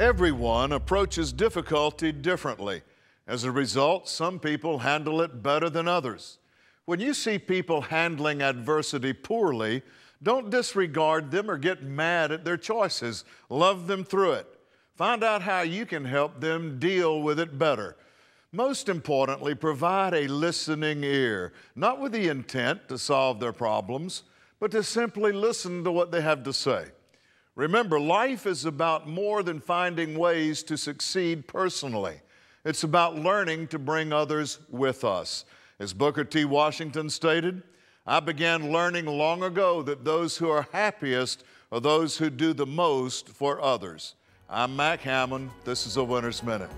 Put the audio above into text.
Everyone approaches difficulty differently. As a result, some people handle it better than others. When you see people handling adversity poorly, don't disregard them or get mad at their choices. Love them through it. Find out how you can help them deal with it better. Most importantly, provide a listening ear, not with the intent to solve their problems, but to simply listen to what they have to say. Remember, life is about more than finding ways to succeed personally. It's about learning to bring others with us. As Booker T. Washington stated, I began learning long ago that those who are happiest are those who do the most for others. I'm Mac Hammond. This is a Winner's Minute.